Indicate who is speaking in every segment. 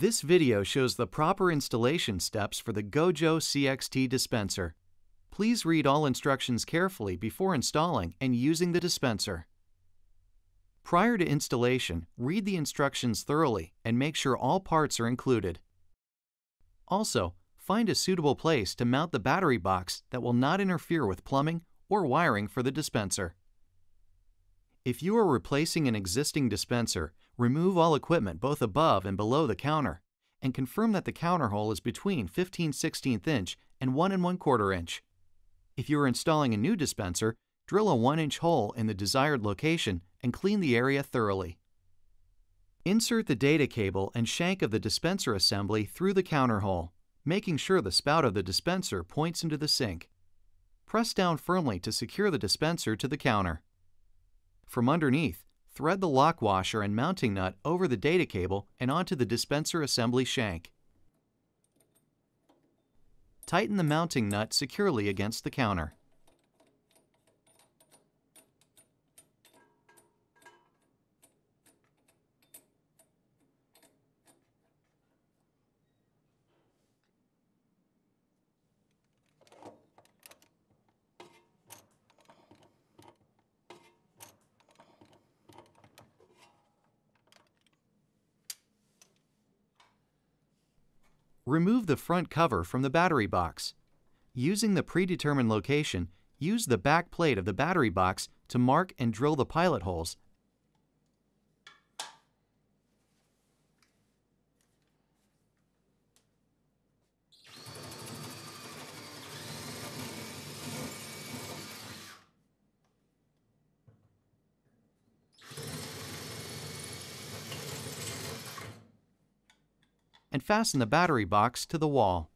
Speaker 1: This video shows the proper installation steps for the Gojo CXT dispenser. Please read all instructions carefully before installing and using the dispenser. Prior to installation, read the instructions thoroughly and make sure all parts are included. Also, find a suitable place to mount the battery box that will not interfere with plumbing or wiring for the dispenser. If you are replacing an existing dispenser, remove all equipment both above and below the counter, and confirm that the counter hole is between 15 16th inch and 1 and 1 quarter inch. If you are installing a new dispenser, drill a 1 inch hole in the desired location and clean the area thoroughly. Insert the data cable and shank of the dispenser assembly through the counter hole, making sure the spout of the dispenser points into the sink. Press down firmly to secure the dispenser to the counter. From underneath, thread the lock washer and mounting nut over the data cable and onto the dispenser assembly shank. Tighten the mounting nut securely against the counter. Remove the front cover from the battery box. Using the predetermined location, use the back plate of the battery box to mark and drill the pilot holes and fasten the battery box to the wall.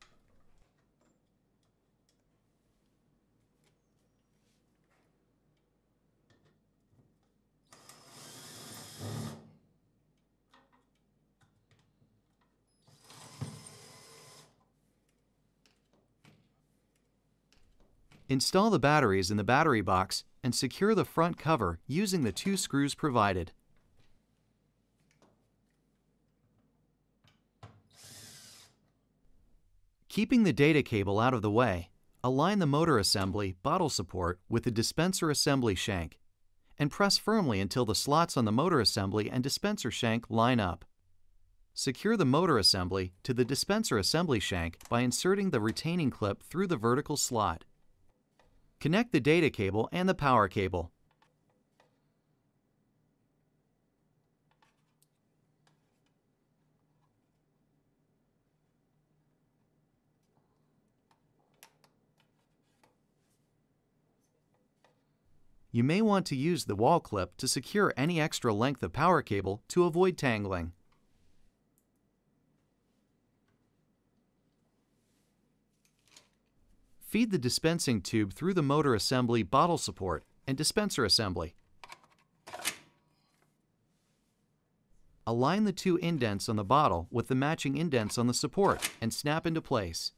Speaker 1: Install the batteries in the battery box and secure the front cover using the two screws provided. Keeping the data cable out of the way, align the motor assembly bottle support with the dispenser assembly shank and press firmly until the slots on the motor assembly and dispenser shank line up. Secure the motor assembly to the dispenser assembly shank by inserting the retaining clip through the vertical slot. Connect the data cable and the power cable. You may want to use the wall clip to secure any extra length of power cable to avoid tangling. Feed the dispensing tube through the motor assembly bottle support and dispenser assembly. Align the two indents on the bottle with the matching indents on the support and snap into place.